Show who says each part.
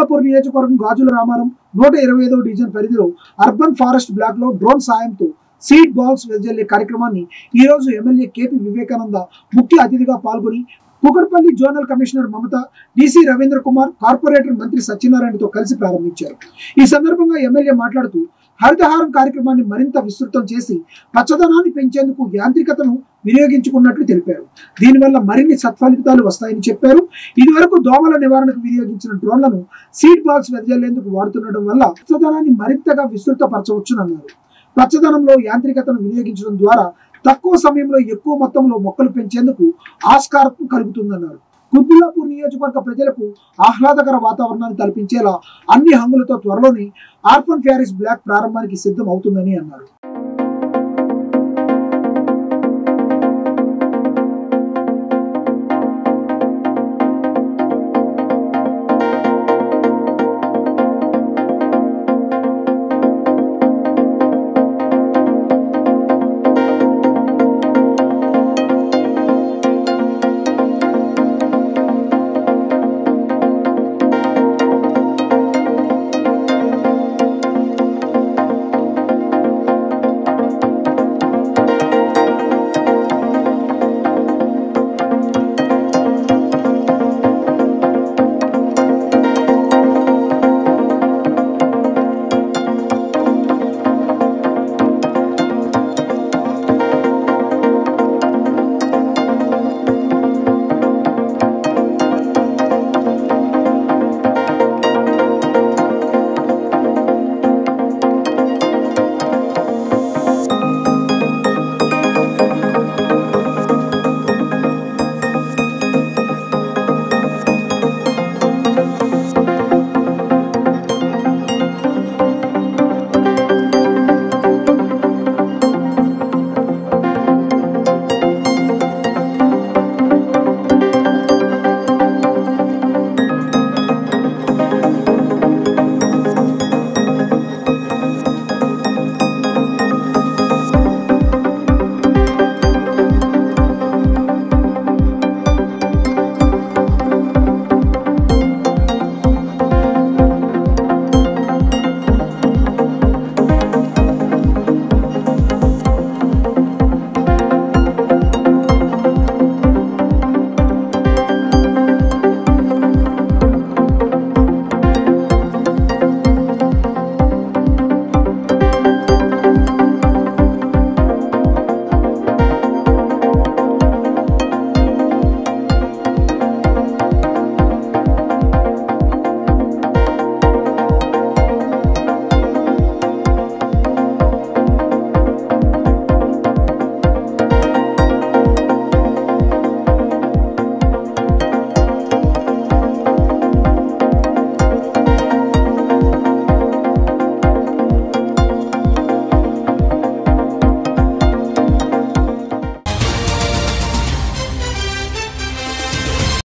Speaker 1: కుత్బుల్లాపూర్ నియోజకవర్గం గాజుల రామారం నూట ఇరవై ఐదవ డివిజన్ పరిధిలో అర్బన్ ఫారెస్ట్ బ్లాక్లో డ్రోన్ సాయంతో సీడ్ బాల్స్ వెదజల్లే కార్యక్రమాన్ని ఈ రోజు ఎమ్మెల్యే కేపీ వివేకానంద ముఖ్య అతిథిగా పాల్గొని Kukatpally zonal commissioner Mamata DC Ravindra Kumar corporator మంత్రి సత్యనారాయణతో కలిసి ప్రారంభించారు. ఈ సందర్భంగా ఎమ్మెల్యే మాట్లాడుతూ హరితహారం కార్యక్రమాన్ని మరింత విస్తృతం చేసి పచ్చదనాన్ని పెంచేందుకు యాంత్రికతను వినియోగించుకున్నట్లు తెలిపారు. దీనివల్ల మరిన్ని సత్ఫలితాలు వస్తాయని చెప్పారు. ఇదివరకు దోమల నివారణకు వినియోగించిన డ్రోన్లను సీడ్ బాల్స్ వెదజల్లేందుకు వాడుతుండటం వల్ల పచ్చదనాన్ని మరింతగా విస్తృతపరచవచ్చునన్నారు. పచ్చదనంలో యాంత్రికతను వినియోగించడం ద్వారా తక్కువ సమయంలో ఎక్కువ మొత్తంలో మొక్కలు పెంచేందుకు ఆస్కారం కలుగుతుందన్నారు. కుత్బుల్లాపూర్ నియోజకవర్గ ప్రజలకు ఆహ్లాదకర వాతావరణాన్ని కల్పించేలా అన్ని హంగులతో త్వరలోనే ఆర్ఫన్ ఫ్యారిస్ బ్లాక్ ప్రారంభానికి సిద్ధం అవుతుందని అన్నారు.